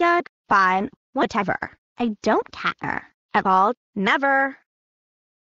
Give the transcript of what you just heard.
Yuck, fine, whatever. I don't care at all. Never.